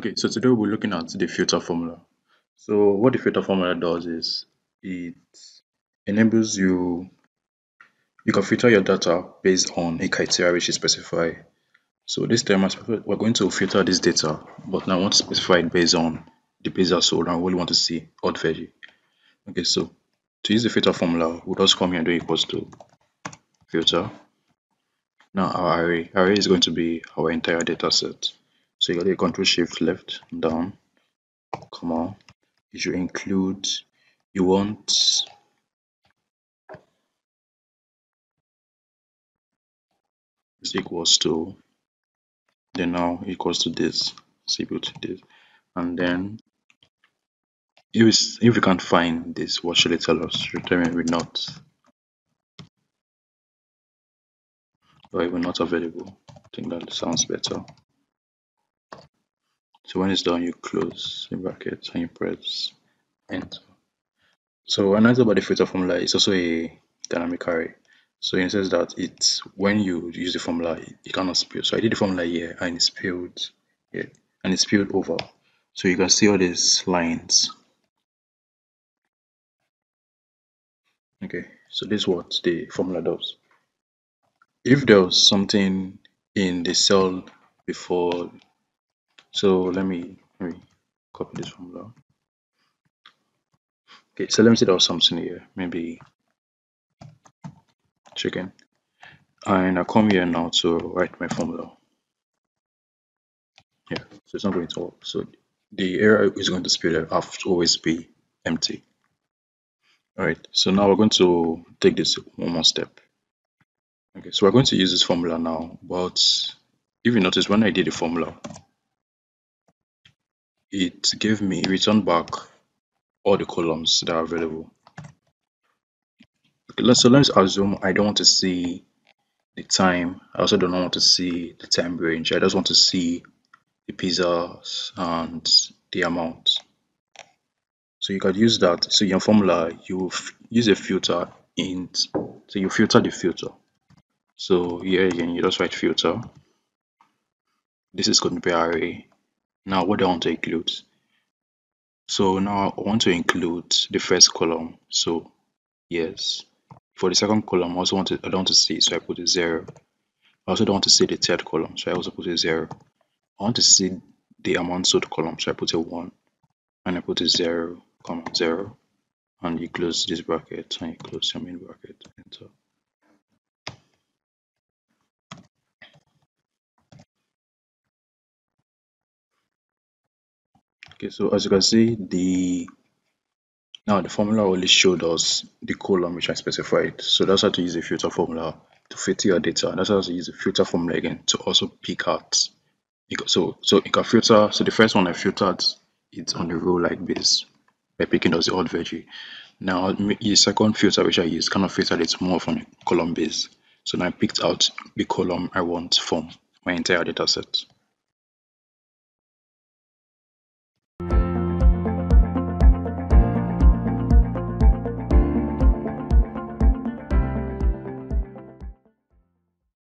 Okay, so today we're looking at the filter formula. So what the filter formula does is it enables you, you can filter your data based on a criteria which is specified. So this time we're going to filter this data, but now I want to specify it based on the pizza sold and only want to see odd veggie. Okay, so to use the filter formula, we'll just come here and do equals to filter. Now our array, array is going to be our entire data set. So you got to control shift left down, comma. You should include you want is equals to then now equals to this so equal to this. And then if if we can't find this what should it tell us? Return with not or even not available? I think that sounds better so when it's done, you close the bracket and you press enter. So another about the filter formula is also a dynamic array. So it says that it's when you use the formula, it cannot spill. So I did the formula here and it spilled here and it spilled over. So you can see all these lines. Okay, so this is what the formula does. If there was something in the cell before so let me let me copy this formula. Okay, so let me there was something here, maybe chicken. And I come here now to write my formula. Yeah, so it's not going to work. So the area is going to spill have to always be empty. Alright, so now we're going to take this one more step. Okay, so we're going to use this formula now, but if you notice when I did the formula, it gave me return back all the columns that are available. Okay, let's so let's assume I don't want to see the time. I also don't want to see the time range. I just want to see the pizzas and the amount. So you could use that. So your formula, you use a filter in. So you filter the filter. So here again, you just write filter. This is going to be array now what do I want to include? So now I want to include the first column. So yes. For the second column, I also want to I don't want to see, so I put a zero. I also don't want to see the third column, so I also put a zero. I want to see the amount sold column, so I put a one. And I put a zero, comma zero. And you close this bracket and you close your main bracket. Enter. Okay, so as you can see, the now the formula only showed us the column which I specified. So that's how to use a filter formula to filter your data. That's how to use a filter formula again to also pick out. So so you can filter. So the first one I filtered it's on the row like this by picking as the odd veggie. Now the second filter which I use kind of filtered it more from column base. So now I picked out the column I want from my entire data set.